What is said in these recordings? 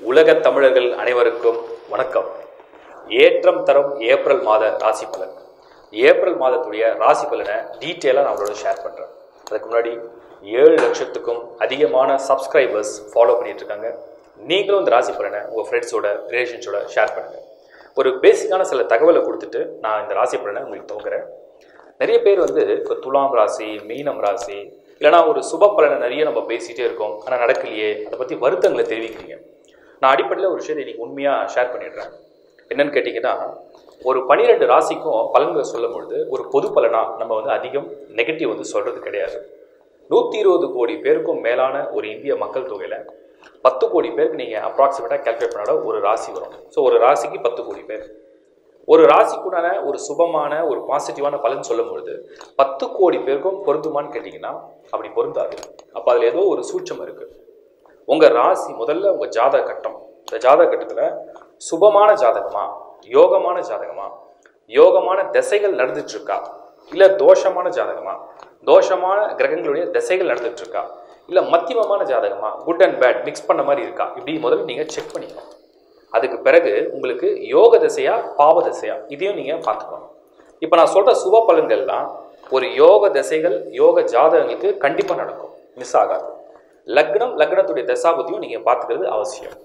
உலக தமிழர்கள் அனைவருக்கும் வணக்கம். ஏற்றம் தரும் ஏப்ரல் மாத ராசி பலன். ஏப்ரல் மாதத்துடைய ராசி பலனை டீட்டெயிலாக நான் உங்களோட ஷேர் பண்ணுறேன் அதுக்கு முன்னாடி ஏழு லட்சத்துக்கும் அதிகமான சப்ஸ்கிரைபர்ஸ் ஃபாலோ பண்ணிட்டு இருக்காங்க. நீங்களும் இந்த ராசி பலனை உங்கள் ஃப்ரெண்ட்ஸோட ரிலேஷன்ஸோட ஷேர் பண்ணுங்கள் ஒரு பேசிக்கான சில தகவலை கொடுத்துட்டு நான் இந்த ராசி பலனை உங்களுக்கு துவங்குறேன் நிறைய பேர் வந்து இப்போ துலாம் ராசி மீனம் ராசி இல்லைனா ஒரு சுப பலனை நிறைய நம்ம பேசிகிட்டே இருக்கோம் ஆனால் நடக்கலையே அதை பற்றி வருத்தங்களை தெரிவிக்கிறீங்க. நான் அடிப்படையில் ஒரு விஷயத்தை இன்றைக்கி உண்மையாக ஷேர் பண்ணிடுறேன். என்னன்னு கேட்டிங்கன்னா ஒரு பனிரெண்டு ராசிக்கும் பலன்களை சொல்லும் பொழுது ஒரு பொது பலனாக நம்ம வந்து அதிகம் நெகட்டிவ் வந்து சொல்கிறது கிடையாது. நூற்றி இருபது கோடி பேருக்கும் மேலான ஒரு இந்திய மக்கள் தொகையில் பத்து கோடி பேருக்கு நீங்கள் அப்ராக்சிமேட்டாக கேல்குலேட் பண்ணாட ஒரு ராசி வரும். ஸோ ஒரு ராசிக்கு பத்து கோடி பேர். ஒரு ராசிக்குண்டான ஒரு சுபமான ஒரு பாசிட்டிவான பலன் சொல்லும் பொழுது பத்து கோடி பேருக்கும் பொருந்துமான்னு கேட்டிங்கன்னா அப்படி பொருந்தாது. அப்போ அதில் ஏதோ ஒரு சூட்சம் இருக்குது உங்கள் ராசி முதல்ல உங்கள் ஜாதக கட்டம். இந்த ஜாதக கட்டத்தில் சுபமான ஜாதகமா யோகமான ஜாதகமா யோகமான திசைகள் நடந்துட்டு இருக்கா? இல்லை தோஷமான ஜாதகமா? தோஷமான கிரகங்களுடைய திசைகள் நடந்துட்டு இருக்கா? இல்லை மத்தியமமான ஜாதகமா? குட் அண்ட் பேட் மிக்ஸ் பண்ண மாதிரி இருக்கா? இப்படி முதல்ல நீங்கள் செக் பண்ணிக்கணும். அதுக்கு பிறகு உங்களுக்கு யோக திசையா பாவ திசையா? இதையும் நீங்கள் பார்த்துக்கணும். இப்போ நான் சொல்கிற சுப பலன்கள்லாம் ஒரு யோக திசைகள் யோக ஜாதகங்களுக்கு கண்டிப்பாக நடக்கும். மிஸ் ஆகாது. லக்னம் லக்னத்துடைய தசாபதியும் நீங்கள் பார்த்துக்கிறது அவசியம்.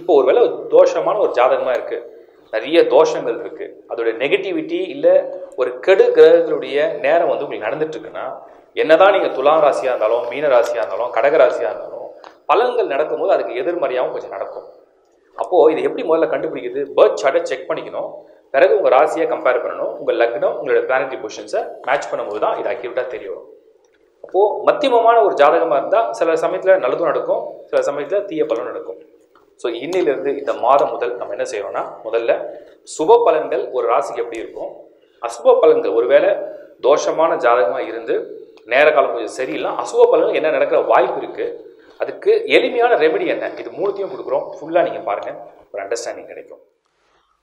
இப்போ ஒருவேளை ஒரு தோஷமான ஒரு ஜாதகமாக இருக்குது நிறைய தோஷங்கள் இருக்குது அதோடைய நெகட்டிவிட்டி இல்லை ஒரு கெடு கிரகங்களுடைய நேரம் வந்து உங்களுக்கு நடந்துட்டு இருக்குன்னா என்னதான் நீங்கள் துலாம் ராசியாக இருந்தாலும் மீன ராசியாக இருந்தாலும் கடக ராசியாக இருந்தாலும் பலன்கள் நடக்கும்போது அதுக்கு எதிர்மறையாகவும் கொஞ்சம் நடக்கும். அப்போது இது எப்படி முதல்ல கண்டுபிடிக்குது பேர்த் சார்ட்டை செக் பண்ணிக்கணும். பிறகு உங்கள் ராசியை கம்பேர் பண்ணணும். உங்கள் லக்னம் உங்களோட பிளானட்டரி பொசிஷன்ஸை மேட்ச் பண்ணும்போது தான் இது அக்யூரேட்டாக தெரியும். அப்போது மத்தியமமான ஒரு ஜாதகமாக இருந்தால் சில சமயத்தில் நல்லதும் நடக்கும் சில சமயத்தில் தீய பலனும் நடக்கும். ஸோ இன்னிலிருந்து இந்த மாதம் முதல் நம்ம என்ன செய்யறோம்னா முதல்ல சுப பலன்கள் ஒரு ராசிக்கு எப்படி இருக்கும்? அசுப பலன்கள் ஒருவேளை தோஷமான ஜாதகமாக இருந்து நேர காலம் கொஞ்சம் சரியில்லை. அசுவ பலன் என்ன நடக்கிற வாய்ப்பு இருக்குது அதுக்கு எளிமையான ரெமெடி என்ன? இது மூணுத்தையும் கொடுக்குறோம். ஃபுல்லாக நீங்கள் பாருங்கள் ஒரு அண்டர்ஸ்டாண்டிங் கிடைக்கும்.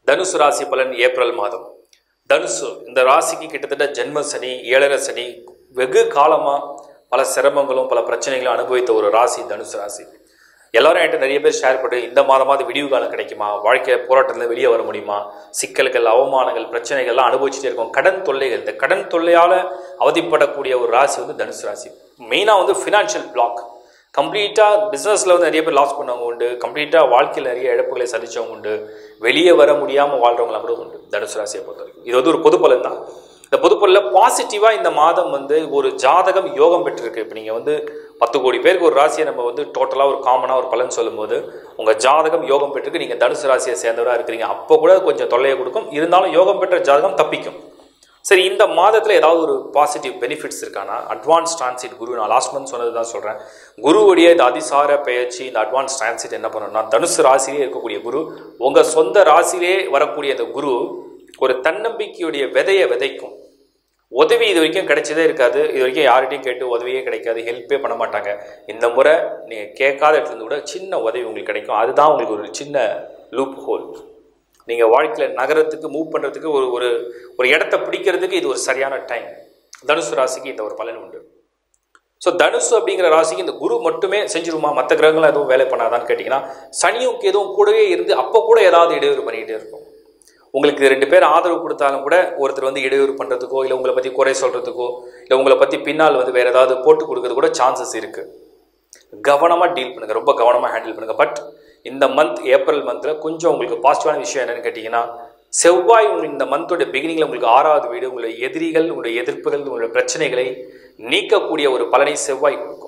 தனுசு ராசி பலன் ஏப்ரல் மாதம். தனுசு இந்த ராசிக்கு கிட்டத்தட்ட ஜென்ம சனி ஏழரை சனி வெகு காலமாக பல சிரமங்களும் பல பிரச்சனைகளும் அனுபவித்த ஒரு ராசி தனுசு ராசி. எல்லாரும் என்கிட்ட நிறைய பேர் ஷேர் பண்ணி இந்த மாதமாவது விடிவு காலம் கிடைக்குமா? வாழ்க்கை போராட்டத்தில் வெளியே வர முடியுமா? சிக்கல்கள் அவமானங்கள் பிரச்சனைகள்லாம் அனுபவிச்சுட்டே இருக்கும். கடன் தொல்லைகள். இந்த கடன் தொல்லையால் அவதிப்படக்கூடிய ஒரு ராசி வந்து தனுசு ராசி. மெயினாக வந்து ஃபினான்ஷியல் பிளாக் கம்ப்ளீட்டாக பிஸ்னஸில் வந்து நிறைய பேர் லாஸ் பண்ணவங்க உண்டு. கம்ப்ளீட்டாக வாழ்க்கையில் நிறைய இழப்புகளை சந்தித்தவங்க உண்டு. வெளியே வர முடியாமல் வாழ்கிறவங்களாம் கூட உண்டு தனுசு ராசியை பொறுத்த வரைக்கும். இது வந்து ஒரு பொது பலன் தான். இந்த பொதுப்பொருளில் பாசிட்டிவாக இந்த மாதம் வந்து ஒரு ஜாதகம் யோகம் பெற்றிருக்கு. இப்போ நீங்கள் வந்து பத்து கோடி பேருக்கு ஒரு ராசியை நம்ம வந்து டோட்டலாக ஒரு காமனாக ஒரு பலன் சொல்லும்போது உங்கள் ஜாதகம் யோகம் பெற்றுக்கு நீங்கள் தனுசு ராசியை சேர்ந்தவராக இருக்கிறீங்க. அப்போ கூட கொஞ்சம் தொல்லையை கொடுக்கும். இருந்தாலும் யோகம் பெற்ற ஜாதகம் தப்பிக்கும். சரி இந்த மாதத்தில் ஏதாவது ஒரு பாசிட்டிவ் பெனிஃபிட்ஸ் இருக்கானா? அட்வான்ஸ் டிரான்சிட் குரு நான் லாஸ்ட் மந்த் சொன்னது தான் சொல்கிறேன் குருவுடைய இந்த அதிசார பெயர்ச்சி இந்த அட்வான்ஸ் டிரான்சிட் என்ன பண்ணணும்னா தனுசு ராசியிலே இருக்கக்கூடிய குரு உங்கள் சொந்த ராசியிலே வரக்கூடிய அந்த குரு ஒரு தன்னம்பிக்கையுடைய விதையை விதைக்கும். உதவி இது வரைக்கும் கிடைச்சதே இருக்காது. இது வரைக்கும் யார்கிட்டையும் கேட்டு உதவியே கிடைக்காது. ஹெல்ப்பே பண்ண மாட்டாங்க. இந்த முறை நீங்கள் கேட்காத இடத்துலேருந்து கூட சின்ன உதவி உங்களுக்கு கிடைக்கும். அதுதான் உங்களுக்கு ஒரு சின்ன லூப் ஹோல் நீங்கள் வாழ்க்கையில் நகரத்துக்கு மூவ் பண்ணுறதுக்கு ஒரு ஒரு ஒரு இடத்த பிடிக்கிறதுக்கு இது ஒரு சரியான டைம் தனுசு ராசிக்கு இந்த ஒரு பலன் உண்டு. ஸோ தனுசு அப்படிங்கிற ராசிக்கு இந்த குரு மட்டுமே செஞ்சிருமா? மற்ற கிரகங்கள்லாம் எதுவும் வேலை பண்ணாதான்னு கேட்டிங்கன்னா சனியும் எதுவும் கூடவே இருந்து அப்போ கூட ஏதாவது இடையூறு பண்ணிக்கிட்டே இருக்கும். உங்களுக்கு ரெண்டு பேர் ஆதரவு கொடுத்தாலும் கூட ஒருத்தர் வந்து இடையூறு பண்ணுறதுக்கோ இல்லை உங்களை பற்றி குறை சொல்கிறதுக்கோ இல்லை உங்களை பற்றி பின்னால் வந்து வேறு ஏதாவது போட்டு கொடுக்கறது கூட சான்சஸ் இருக்குது கவனமாக டீல் பண்ணுங்கள் ரொம்ப கவனமாக ஹேண்டில் பண்ணுங்கள் பட் இந்த மந்த் ஏப்ரல் மந்தில் கொஞ்சம் உங்களுக்கு பாசிட்டிவான விஷயம் என்னென்னு கேட்டிங்கன்னா செவ்வாய் உங்கள் இந்த மந்தோட பிகினிங்கில் உங்களுக்கு ஆறாவது வீடு உங்களுடைய எதிரிகள் உங்களுடைய எதிர்ப்புகள் உங்களுடைய பிரச்சனைகளை நீக்கக்கூடிய ஒரு பலனை செவ்வாய் கொடுக்கும்.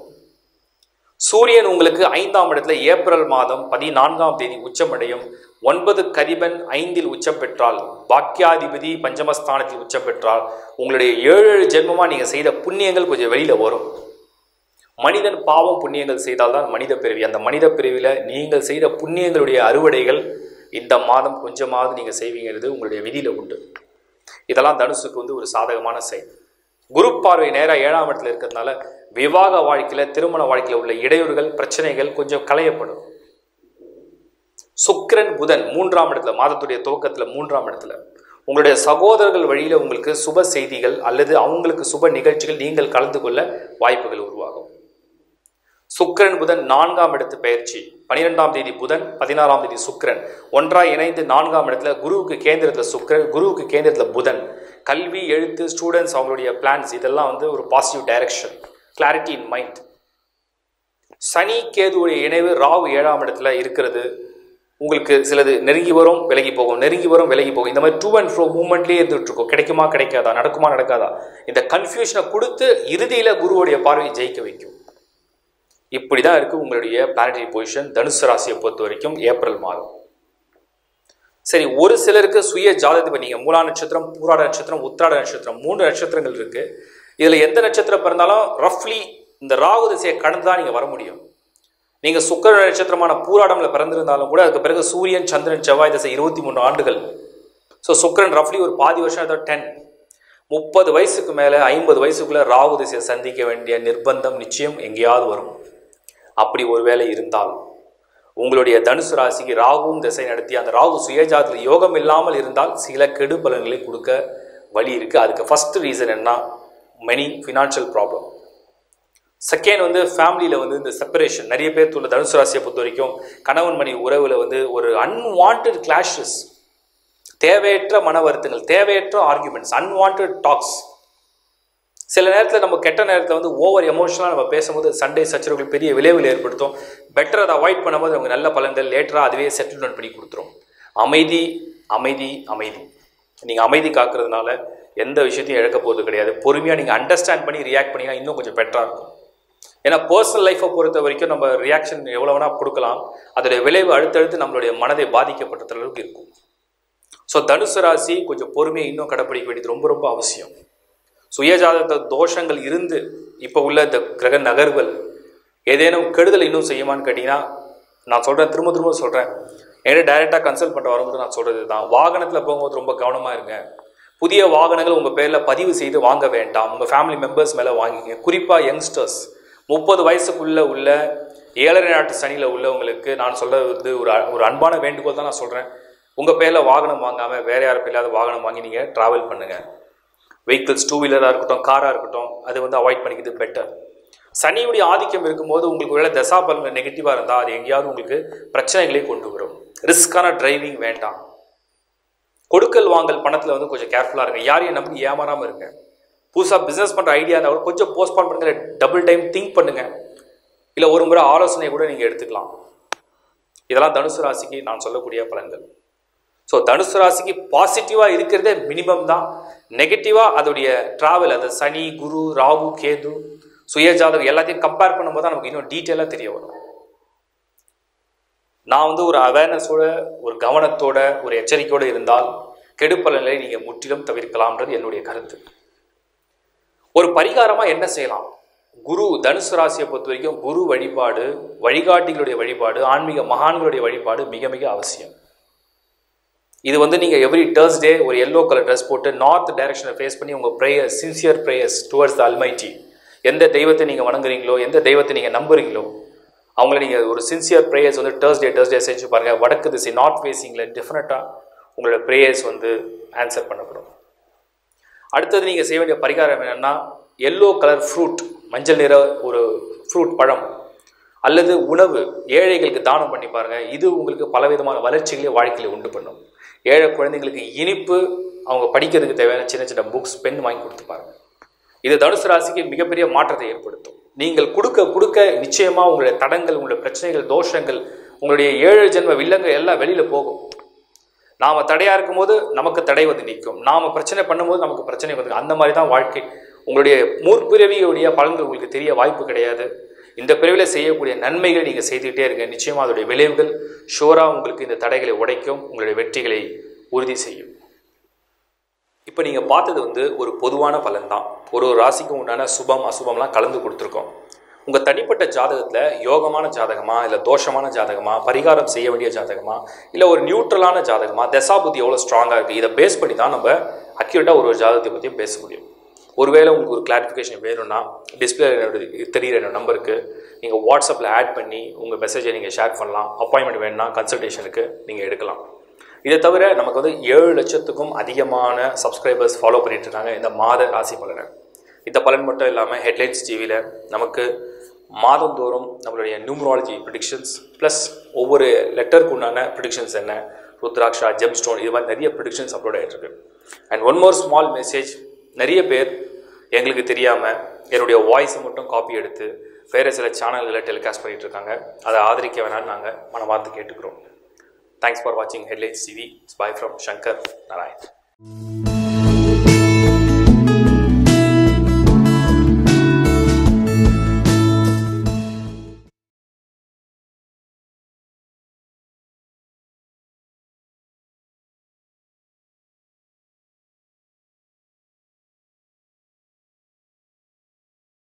சூரியன் உங்களுக்கு ஐந்தாம் இடத்துல ஏப்ரல் மாதம் பதினான்காம் தேதி உச்சமடையும். ஒன்பது கரிபன் ஐந்தில் உச்சம் பெற்றால் பாக்கியாதிபதி பஞ்சமஸ்தானத்தில் உச்சம் பெற்றால் உங்களுடைய ஏழு ஏழு ஜென்மமாக நீங்கள் செய்த புண்ணியங்கள் கொஞ்சம் வெளியில் வரும். மனிதன் பாவம் புண்ணியங்கள் செய்தால்தான் மனித பிறவி. அந்த மனித பிறவியில் நீங்கள் செய்த புண்ணியங்களுடைய அறுவடைகள் இந்த மாதம் கொஞ்சமாவது நீங்கள் செய்வீங்கிறது உங்களுடைய விதியில் உண்டு. இதெல்லாம் தனுசுக்கு வந்து ஒரு சாதகமான செயல். குரு பார்வை நேராக ஏழாம் இடத்துல இருக்கிறதுனால விவாக வாழ்க்கையில் திருமண வாழ்க்கையில் உள்ள இடையூறுகள் பிரச்சனைகள் கொஞ்சம் களையப்படும். சுக்கிரன் புதன் மூன்றாம் இடத்துல மாதத்துடைய துவக்கத்தில் மூன்றாம் இடத்துல. உங்களுடைய சகோதரர்கள் வழியில் உங்களுக்கு சுப செய்திகள் அல்லது அவங்களுக்கு சுப நிகழ்ச்சிகள் நீங்கள் கலந்து கொள்ள வாய்ப்புகள் உருவாகும். சுக்கிரன் புதன் நான்காம் இடத்து பயிற்சி. பனிரெண்டாம் தேதி புதன் பதினாறாம் தேதி சுக்கிரன். ஒன்றாய் இணைந்து நான்காம் இடத்துல குருவுக்கு கேந்திரத்தில் சுக்கிரன் குருவுக்கு கேந்திரத்தில் புதன். கல்வி எழுத்து ஸ்டூடெண்ட்ஸ் அவங்களுடைய பிளான்ஸ் இதெல்லாம் வந்து ஒரு positive direction clarity in mind Shani கேதுவுடைய இணைவு ராவு ஏழாம் இடத்துல இருக்கிறது. உங்களுக்கு சிலது நெருங்கி வரும் விலகி போகும். நெருங்கி வரும் விலகி போகும். இந்த மாதிரி டூ அண்ட் ஃப்ரோ மூவ்மெண்ட்லேயே இருந்துட்டு இருக்கும் கிடைக்குமா கிடைக்காதா? நடக்குமா நடக்காதா? இந்த கன்ஃபியூஷனை கொடுத்து இறுதியில் குருவுடைய பார்வையை ஜெயிக்க வைக்கும். இப்படி தான் இருக்குது உங்களுடைய பிளானட்டரி பொசிஷன் தனுசு ராசியை பொறுத்த வரைக்கும் ஏப்ரல் மாதம். சரி ஒரு சிலருக்கு சுய ஜாதகத்தை இப்போ நீங்கள் மூலா நட்சத்திரம் பூராட நட்சத்திரம் உத்திராட நட்சத்திரம் மூணு நட்சத்திரங்கள் இருக்குது இதில் எந்த நட்சத்திரம் பிறந்தாலும் ரஃப்லி இந்த ராகு திசையை கடந்து தான் நீங்கள் வர முடியும். நீங்கள் சுக்கர நட்சத்திரமான பூராடமில் பிறந்திருந்தாலும் கூட அதுக்கு பிறகு சூரியன் சந்திரன் செவ்வாய் திசை இருபத்தி மூணு ஆண்டுகள். ஸோ சுக்கரன் ரஃப்லி ஒரு பாதி வருஷம் டென் முப்பது வயசுக்கு மேலே ஐம்பது வயசுக்குள்ளே ராகு திசையை சந்திக்க வேண்டிய நிர்பந்தம் நிச்சயம் எங்கேயாவது வரும். அப்படி ஒருவேளை இருந்தால் உங்களுடைய தனுசு ராசிக்கு ராகுவும் திசை நடத்தி அந்த ராகு சுயஜாதத்தில் யோகம் இல்லாமல் இருந்தால் சில கெடு பலன்களை கொடுக்க வழி இருக்குது அதுக்கு ஃபர்ஸ்ட் ரீசன் என்ன? மெனி ஃபினான்ஷியல் ப்ராப்ளம் செகண்ட் வந்து ஃபேமிலியில் வந்து இந்த செப்பரேஷன் நிறைய பேர் உள்ள தனுசு ராசியை பொறுத்த வரைக்கும் கணவன் மணி உறவில் வந்து ஒரு அன்வான்ட் கிளாஷஸ் தேவையற்ற மன வருத்தங்கள் தேவையற்ற ஆர்குமெண்ட்ஸ் அன்வான்ட் டாக்ஸ் சில நேரத்தில் நம்ம கெட்ட நேரத்தில் வந்து ஓவர் எமோஷனலாக நம்ம பேசும்போது சண்டே சச்சரவுகள் பெரிய விளைவில் ஏற்படுத்தும். பெட்டர் அதை அவாய்ட் பண்ணும்போது அவங்க நல்ல பலன்கள் லேட்டராக அதுவே செட்டில்மெண்ட் பண்ணி கொடுத்துரும். அமைதி அமைதி அமைதி. நீங்கள் அமைதி காக்கிறதுனால எந்த விஷயத்தையும் இழக்க போகிறது கிடையாது. பொறுமையாக நீங்கள் அண்டர்ஸ்டாண்ட் பண்ணி ரியாக்ட் பண்ணிங்கன்னா இன்னும் கொஞ்சம் பெட்டராக இருக்கும். ஏன்னா பர்சனல் லைஃப்பை பொறுத்த வரைக்கும் நம்ம ரியாக்ஷன் எவ்வளோ வேணால் கொடுக்கலாம். அதோடைய விளைவு அடுத்தடுத்து நம்மளுடைய மனதை பாதிக்கப்பட்ட அளவுக்கு இருக்கும் ஸோ தனுசு ராசி கொஞ்சம் பொறுமையை இன்னும் கடைப்பிடிக்க வேண்டியது ரொம்ப ரொம்ப அவசியம். சுயஜாதக தோஷங்கள் இருந்து இப்போ உள்ள இந்த கிரக நகர்வுகள் ஏதேனும் கெடுதல் இன்னும் செய்யுமான்னு கேட்டிங்கன்னா நான் சொல்கிறேன் திரும்ப திரும்ப சொல்கிறேன் என்கிட்ட டைரெக்டாக கன்சல்ட் பண்ணுற வரும்போது நான் சொல்கிறது தான் வாகனத்தில் போகும்போது ரொம்ப கவனமாக இருங்க. புதிய வாகனங்கள் உங்கள் பேரில் பதிவு செய்து வாங்க வேண்டாம். உங்கள் ஃபேமிலி மெம்பர்ஸ் மேலே வாங்கிங்க குறிப்பாக யங்ஸ்டர்ஸ் முப்பது வயசுக்குள்ளே உள்ள ஏழரை நாட்டு சனியில் உள்ளவங்களுக்கு நான் சொல்கிறது வந்து ஒரு ஒரு அன்பான வேண்டுகோள் தான் நான் சொல்கிறேன் உங்கள் பேரில் வாகனம் வாங்காமல் வேறு யார் இல்லாத வாகனம் வாங்கி நீங்கள் ட்ராவல் பண்ணுங்கள் வெஹிக்கிள்ஸ் டூ வீலராக இருக்கட்டும் காராக இருக்கட்டும் அது வந்து அவாய்ட் பண்ணிக்கிறது பெட்டர் சனியுடைய ஆதிக்கம் இருக்கும்போது உங்களுக்கு வேலை தசா பலன்கள் நெகட்டிவாக இருந்தால் அது எங்கேயாவது உங்களுக்கு பிரச்சனைகளை கொண்டு வரும். ரிஸ்க்கான டிரைவிங் வேண்டாம். கொடுக்கல் வாங்கல் பணத்தில் வந்து கொஞ்சம் கேர்ஃபுல்லாக இருங்க. யாரையும் நம்பி ஏமாறாமல் இருங்க. புதுசாக பிஸ்னஸ் பண்ணுற ஐடியா இருந்தால் கூட கொஞ்சம் போஸ்ட்பான் பண்ணுங்க டபுள் டைம் திங்க் பண்ணுங்கள் இல்லை ஒரு முறை ஆலோசனை கூட நீங்கள் எடுத்துக்கலாம். இதெல்லாம் தனுசு ராசிக்கு நான் சொல்லக்கூடிய பலன்கள். ஸோ தனுசு ராசிக்கு பாசிட்டிவாக இருக்கிறதே மினிமம் தான். நெகட்டிவாக அதோடைய ட்ராவல் அது சனி குரு ராகு கேது சுயஜாதகம் எல்லாத்தையும் கம்பேர் பண்ணும்போது தான் நமக்கு இன்னும் டீட்டெயிலாக தெரிய வரும். நான் வந்து ஒரு அவேர்னஸோட ஒரு கவனத்தோட ஒரு எச்சரிக்கையோடு இருந்தால் கெடுப்பலனை நீங்கள் முற்றிலும் தவிர்க்கலாம்ன்றது என்னுடைய கருத்து. ஒரு பரிகாரமாக என்ன செய்யலாம்? குரு தனுசு ராசியை பொறுத்த வரைக்கும் குரு வழிபாடு வழிகாட்டிகளுடைய வழிபாடு ஆன்மீக மகான்களுடைய வழிபாடு மிக மிக அவசியம். இது வந்து நீங்கள் எவ்ரி டர்ஸ்டே ஒரு எல்லோ கலர் ட்ரெஸ் போட்டு நார்த் டைரக்ஷனை ஃபேஸ் பண்ணி உங்கள் prayers sincere prayers towards the almighty எந்த தெய்வத்தை நீங்கள் வணங்குறீங்களோ எந்த தெய்வத்தை நீங்கள் நம்புறீங்களோ அவங்கள நீங்கள் ஒரு சின்சியர் ப்ரேயர்ஸ் வந்து டர்ஸ்டே டர்ஸ்டே செஞ்சு பாருங்கள் வடக்கு திசை நார்த் ஃபேஸிங்கில் டெஃபினட்டாக உங்களோட ப்ரேயர்ஸ் வந்து ஆன்சர் பண்ணப்படும். அடுத்தது நீங்கள் செய்ய வேண்டிய பரிகாரம் என்னென்னா எல்லோ கலர் ஃப்ரூட் மஞ்சள் நிற ஒரு ஃப்ரூட் பழம் அல்லது உணவு ஏழைகளுக்கு தானம் பண்ணி பாருங்கள் இது உங்களுக்கு பலவிதமான வளர்ச்சிகளை வாழ்க்கையில் உண்டு பண்ணும். ஏழை குழந்தைங்களுக்கு இனிப்பு அவங்க படிக்கிறதுக்கு தேவையான சின்ன சின்ன புக்ஸ் பென் வாங்கி கொடுத்து பாருங்க. இது தனுசு ராசிக்கு மிகப்பெரிய மாற்றத்தை ஏற்படுத்தும். நீங்கள் கொடுக்க கொடுக்க நிச்சயமாக உங்களுடைய தடங்கள் உங்களுடைய பிரச்சனைகள் தோஷங்கள் உங்களுடைய ஏழு ஜென்ம வில்லங்கள் எல்லாம் வெளியில் போகும். நாம் தடையாக இருக்கும்போது நமக்கு தடை வந்து நிற்கும். நாம் பிரச்சனை பண்ணும்போது நமக்கு பிரச்சனை வந்து அந்த மாதிரி தான் வாழ்க்கை. உங்களுடைய முற்பிறவியுடைய பலன்கள் உங்களுக்கு தெரிய வாய்ப்பு கிடையாது. இந்த பிரிவில் செய்யக்கூடிய நன்மைகளை நீங்கள் செய்துக்கிட்டே இருங்க. நிச்சயமாக அதோடைய விளைவுகள் ஷோராக உங்களுக்கு இந்த தடைகளை உடைக்கும் உங்களுடைய வெற்றிகளை உறுதி செய்யும். இப்போ நீங்கள் பார்த்தது வந்து ஒரு பொதுவான பலன் தான் ஒரு ஒரு ராசிக்கும் உண்டான சுபம் அசுபம்லாம் கலந்து கொடுத்துருக்கோம். உங்கள் தனிப்பட்ட ஜாதகத்தில் யோகமான ஜாதகமா இல்லை தோஷமான ஜாதகமா பரிகாரம் செய்ய வேண்டிய ஜாதகமா இல்லை ஒரு நியூட்ரலான ஜாதகமா தசாபுத்தி எவ்வளோ ஸ்ட்ராங்காக இருக்குது இதை பேஸ் பண்ணி தான் நம்ம அக்யூரேட்டாக ஒரு ஒரு ஜாதகத்தை பற்றியும் பேச முடியும். ஒருவேளை உங்களுக்கு ஒரு கிளாரிஃபிகேஷன் வேணும்னா டிஸ்பிளே தெரிகிற என்னோட நம்பருக்கு நீங்கள் வாட்ஸ்அப்பில் ஆட் பண்ணி உங்கள் மெசேஜை நீங்கள் ஷேர் பண்ணலாம். அப்பாயின்மெண்ட் வேணும்னா கன்சல்டேஷனுக்கு நீங்கள் எடுக்கலாம். இதை தவிர நமக்கு வந்து ஏழு லட்சத்துக்கும் அதிகமான சப்ஸ்கிரைபர்ஸ் ஃபாலோ பண்ணிட்டு இருக்காங்க இந்த மாத ராசி பலனை. இந்த பலன் மட்டும் இல்லாமல் ஹெட்லைன்ஸ் டிவியில் நமக்கு மாதந்தோறும் நம்மளுடைய நியூமராலஜி ப்ரிடிக்ஷன்ஸ் ப்ளஸ் ஒவ்வொரு லெட்டருக்கு உண்டான ப்ரிடிக்ஷன்ஸ் என்ன? ருத்ராக்ஷா ஜெம் ஸ்டோன் இது மாதிரி நிறைய ப்ரிடிக்ஷன்ஸ் அப்லோட் ஆகிட்டு இருக்கு. And one more small message நிறைய பேர் எங்களுக்கு தெரியாமல் என்னுடைய வாய்ஸை மட்டும் காப்பி எடுத்து வேறு சில சேனல்களில் டெலிகாஸ்ட் பண்ணிகிட்ருக்காங்க இருக்காங்க. அதை ஆதரிக்க வேணாம்னு நாங்கள் மனமார்ந்து கேட்டுக்கிறோம். தேங்க்ஸ் ஃபார் வாட்சிங் headlines TV bye from Shankar Narayan